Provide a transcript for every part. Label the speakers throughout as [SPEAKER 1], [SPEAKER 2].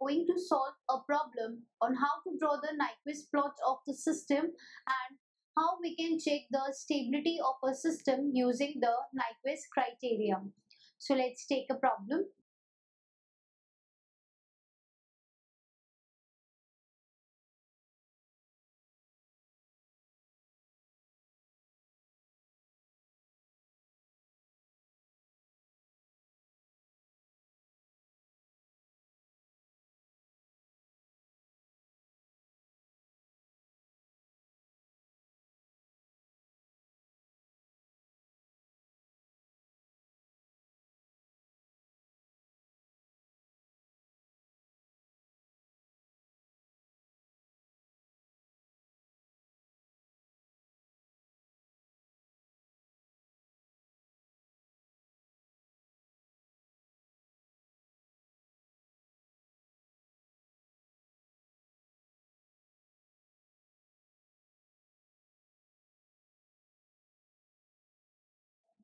[SPEAKER 1] going to solve a problem on how to draw the Nyquist plot of the system and how we can check the stability of a system using the Nyquist criteria. So let's take a problem.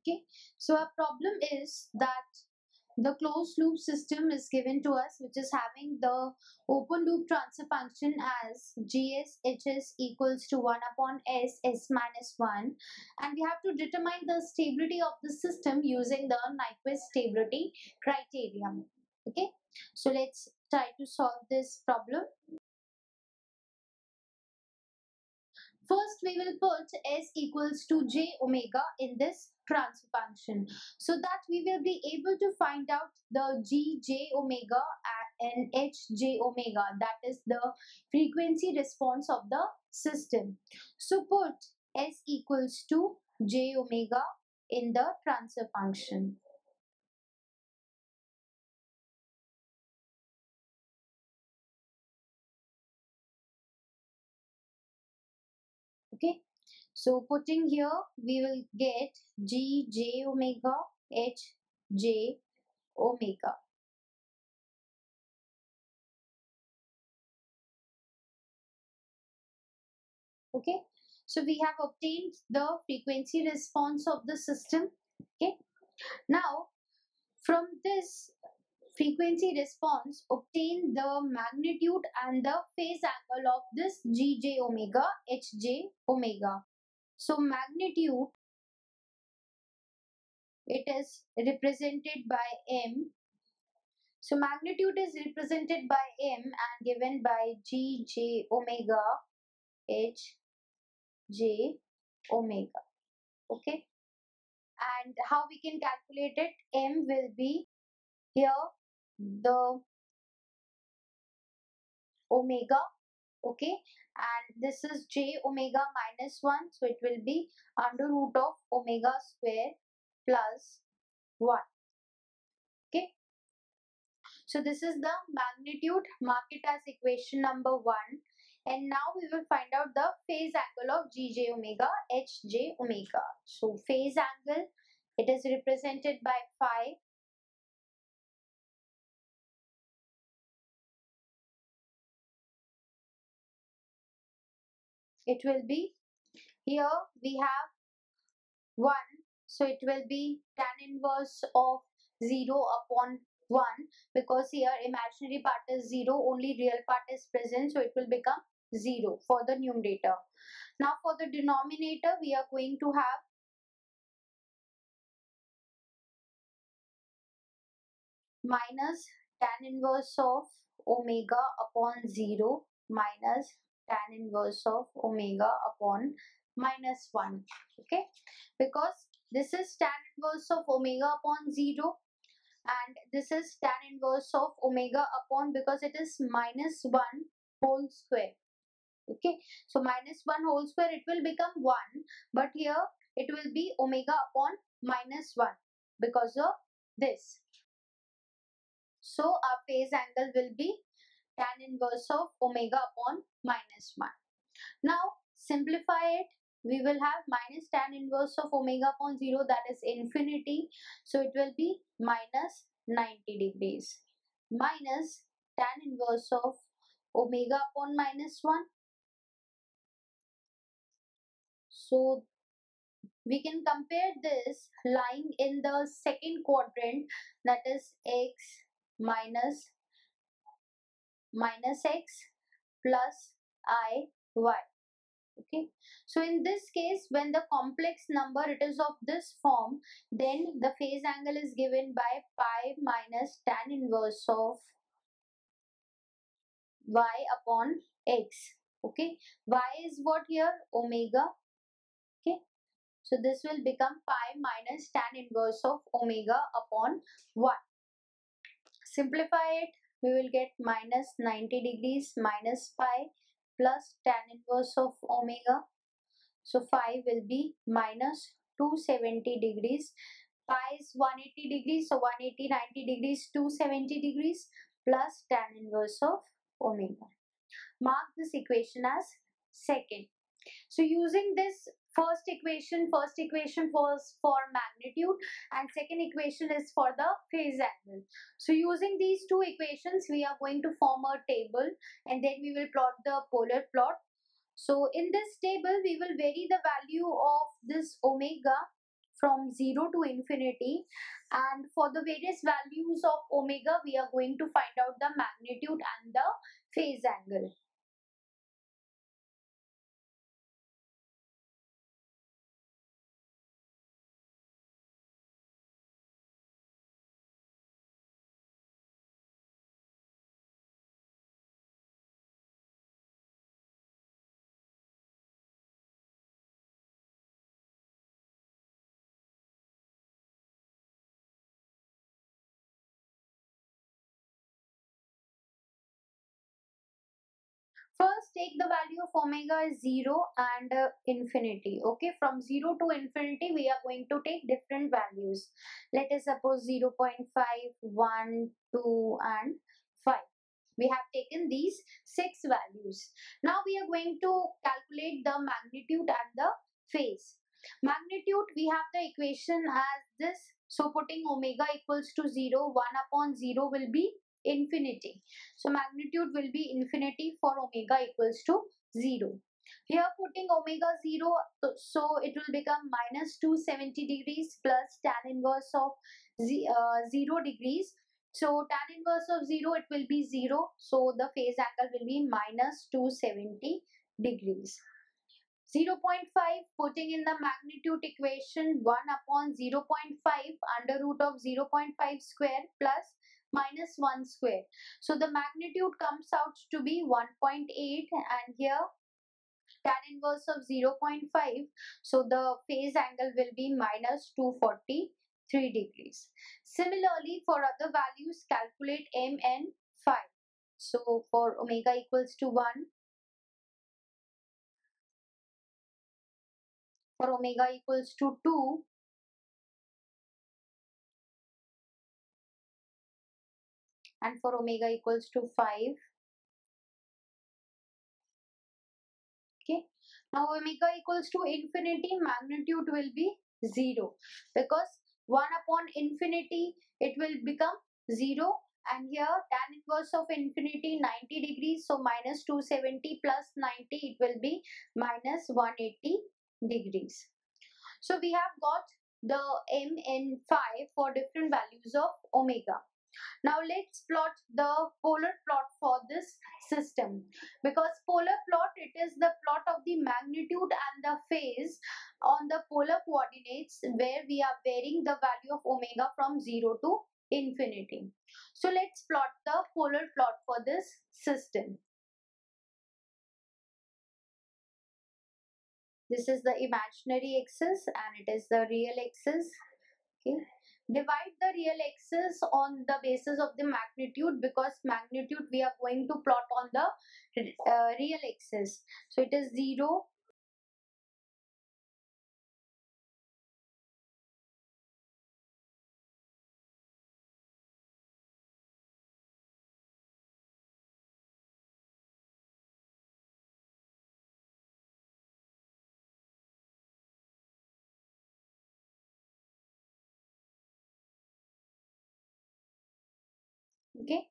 [SPEAKER 1] Okay? So our problem is that the closed loop system is given to us which is having the open loop transfer function as gs hs equals to 1 upon s s minus 1 and we have to determine the stability of the system using the Nyquist stability criterion okay? So let's try to solve this problem First, we will put s equals to j omega in this transfer function so that we will be able to find out the g j omega and h j omega that is the frequency response of the system. So put s equals to j omega in the transfer function. Okay? So putting here we will get g j omega h j omega. Okay? So we have obtained the frequency response of the system okay? Now from this frequency response obtain the magnitude and the phase angle of this gj omega hj omega. So magnitude it is represented by m. So magnitude is represented by m and given by gj omega h j omega. Okay? And how we can calculate it? M will be here the omega okay? And this is j omega minus 1 so it will be under root of omega square plus 1 okay? So this is the magnitude mark it as equation number 1 and now we will find out the phase angle of gj omega hj omega. So phase angle it is represented by phi it will be here we have 1 so it will be tan inverse of 0 upon 1 because here imaginary part is 0 only real part is present so it will become 0 for the numerator. Now for the denominator we are going to have minus tan inverse of omega upon 0 minus tan inverse of omega upon minus 1 okay? Because this is tan inverse of omega upon 0 and this is tan inverse of omega upon because it is minus 1 whole square okay? So minus 1 whole square it will become 1 but here it will be omega upon minus 1 because of this. So our phase angle will be tan inverse of omega upon minus 1. Now simplify it. We will have minus tan inverse of omega upon 0 that is infinity. So it will be minus 90 degrees minus tan inverse of omega upon minus 1. So we can compare this lying in the second quadrant that is x minus minus x plus i y okay? So in this case when the complex number it is of this form then the phase angle is given by pi minus tan inverse of y upon x okay? Y is what here? Omega okay? So this will become pi minus tan inverse of omega upon 1 simplify it we will get minus 90 degrees minus pi plus tan inverse of omega. So phi will be minus 270 degrees. Pi is 180 degrees. So 180, 90 degrees, 270 degrees plus tan inverse of omega. Mark this equation as second. So using this first equation, first equation was for magnitude and second equation is for the phase angle. So using these two equations, we are going to form a table and then we will plot the polar plot. So in this table, we will vary the value of this omega from 0 to infinity and for the various values of omega we are going to find out the magnitude and the phase angle. First, take the value of omega is 0 and uh, infinity. Okay, from 0 to infinity, we are going to take different values. Let us suppose 0 0.5, 1, 2 and 5. We have taken these six values. Now we are going to calculate the magnitude and the phase. Magnitude, we have the equation as this. So putting omega equals to 0, 1 upon 0 will be infinity. So magnitude will be infinity for omega equals to 0. Here putting omega 0, so it will become minus 270 degrees plus tan inverse of uh, 0 degrees. So tan inverse of 0, it will be 0. So the phase angle will be minus 270 degrees. 0 0.5 putting in the magnitude equation 1 upon 0 0.5 under root of 0 0.5 square plus minus 1 square. So the magnitude comes out to be 1.8 and here tan inverse of 0.5. So the phase angle will be minus 243 degrees. Similarly for other values calculate m and phi. So for omega equals to 1 for omega equals to 2 and for omega equals to 5 okay. Now omega equals to infinity magnitude will be 0 because 1 upon infinity it will become 0 and here tan inverse of infinity 90 degrees. So minus 270 plus 90 it will be minus 180 degrees. So we have got the m and phi for different values of omega now let's plot the polar plot for this system because polar plot it is the plot of the magnitude and the phase on the polar coordinates where we are varying the value of omega from 0 to infinity. So let's plot the polar plot for this system. This is the imaginary axis and it is the real axis. Okay divide the real axis on the basis of the magnitude because magnitude we are going to plot on the uh, real axis so it is 0 okay?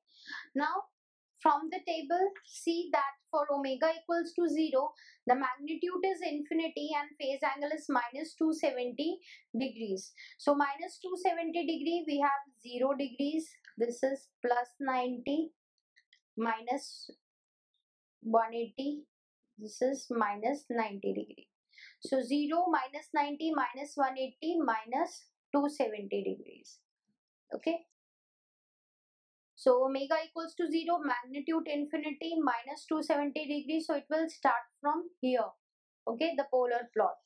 [SPEAKER 1] Now from the table see that for omega equals to 0 the magnitude is infinity and phase angle is minus 270 degrees. So minus 270 degree we have 0 degrees. This is plus 90 minus 180 this is minus 90 degree. So 0 minus 90 minus 180 minus 270 degrees. Okay so omega equals to 0 magnitude infinity minus 270 degrees. So it will start from here. Okay the polar plot.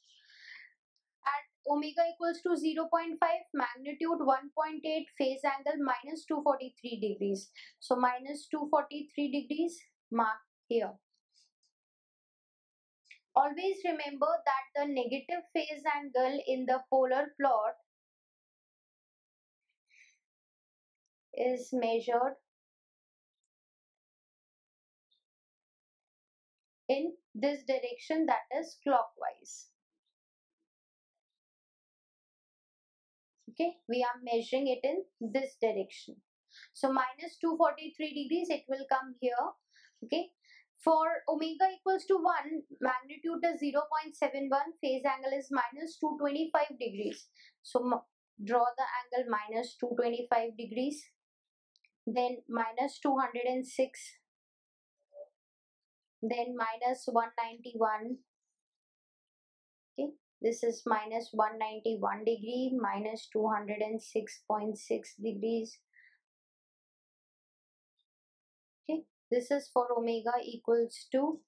[SPEAKER 1] At omega equals to 0.5 magnitude 1.8 phase angle minus 243 degrees. So minus 243 degrees mark here. Always remember that the negative phase angle in the polar plot is measured in this direction that is clockwise. Okay, we are measuring it in this direction. So minus 243 degrees, it will come here. Okay, for omega equals to 1, magnitude is 0.71, phase angle is minus 225 degrees. So draw the angle minus 225 degrees then minus 206 then minus 191 okay this is minus 191 degree minus 206.6 degrees. Okay this is for omega equals to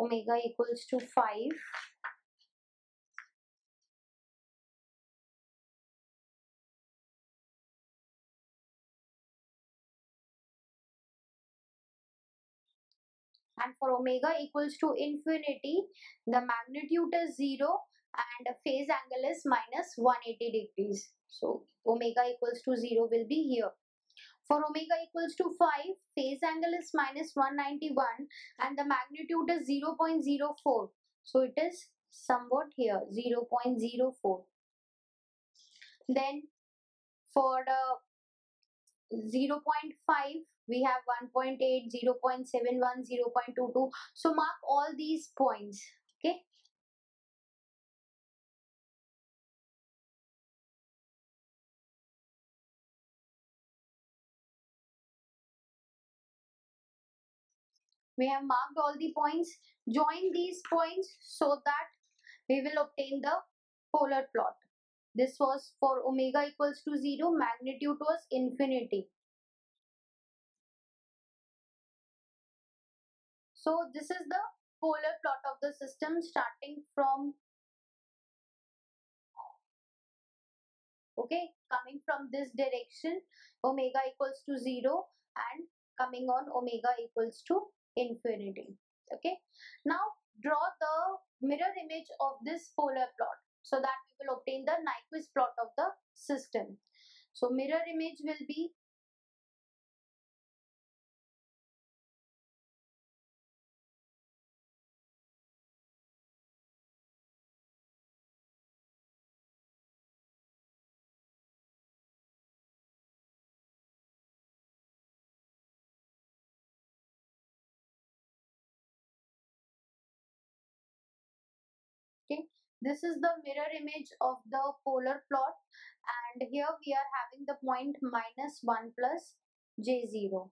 [SPEAKER 1] omega equals to 5 and for omega equals to infinity the magnitude is 0 and phase angle is minus 180 degrees. So omega equals to 0 will be here. For omega equals to 5 phase angle is minus 191 and the magnitude is 0 0.04 so it is somewhat here 0 0.04 then for the 0.5 we have 1.8 0.71 0.22 so mark all these points okay? We have marked all the points. Join these points so that we will obtain the polar plot this was for omega equals to 0, magnitude was infinity. So this is the polar plot of the system starting from okay coming from this direction omega equals to 0 and coming on omega equals to infinity okay now draw the mirror image of this polar plot so that we will obtain the Nyquist plot of the system. So mirror image will be this is the mirror image of the polar plot and here we are having the point minus 1 plus j0.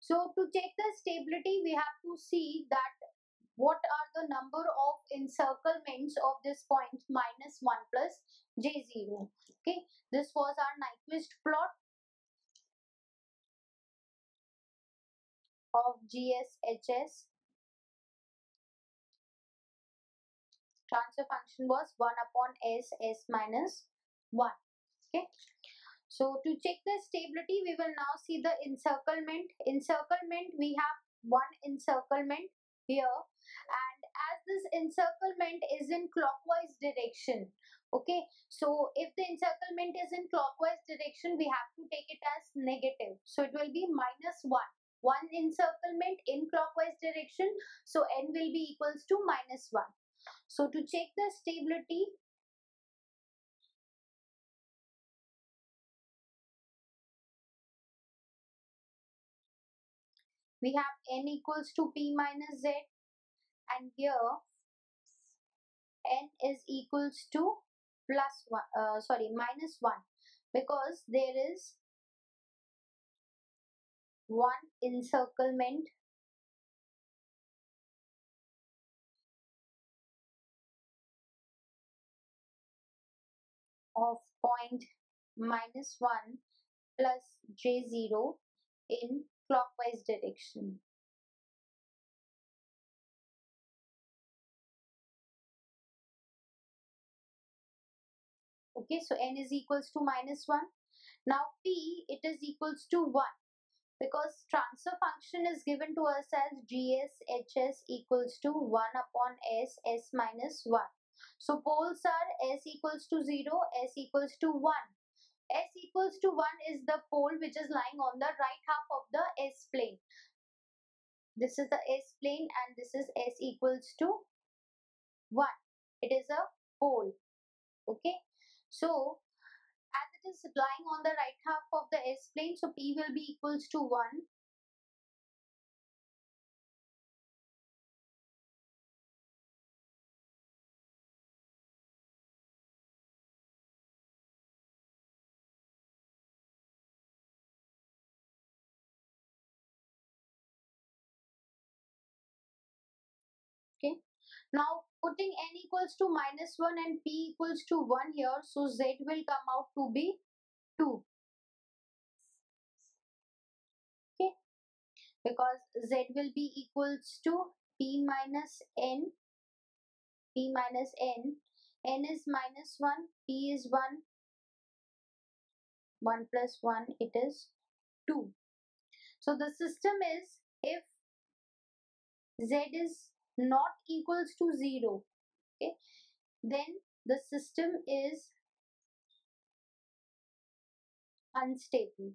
[SPEAKER 1] So to check the stability, we have to see that what are the number of encirclements of this point minus 1 plus j0. Okay, this was our Nyquist plot of GSHS transfer function was 1 upon s, s minus 1. Okay. So to check the stability, we will now see the encirclement. Encirclement, we have one encirclement here and as this encirclement is in clockwise direction okay so if the encirclement is in clockwise direction we have to take it as negative so it will be minus 1 one encirclement in clockwise direction so n will be equals to minus 1 so to check the stability, we have n equals to p minus z and here n is equals to plus 1 uh, sorry minus 1 because there is one encirclement of point minus 1 plus j0 in clockwise direction. Okay, so n is equals to minus 1. Now p, it is equals to 1 because transfer function is given to us as gs hs equals to 1 upon s s minus 1. So poles are s equals to 0, s equals to 1. s equals to 1 is the pole which is lying on the right half of the s plane. This is the s plane and this is s equals to 1. It is a pole. Okay. So, as it is lying on the right half of the S-plane, so P will be equals to 1. Now putting n equals to minus 1 and p equals to 1 here. So z will come out to be 2. Okay. Because z will be equals to p minus n. p minus n. n is minus 1. p is 1. 1 plus 1 it is 2. So the system is if z is not equals to 0 okay? Then the system is unstable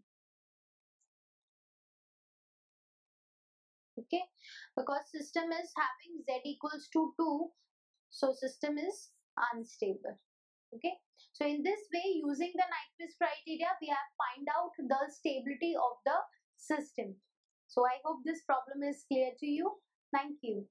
[SPEAKER 1] okay? Because system is having z equals to 2 so system is unstable okay? So in this way using the Nyquist criteria we have find out the stability of the system. So i hope this problem is clear to you. Thank you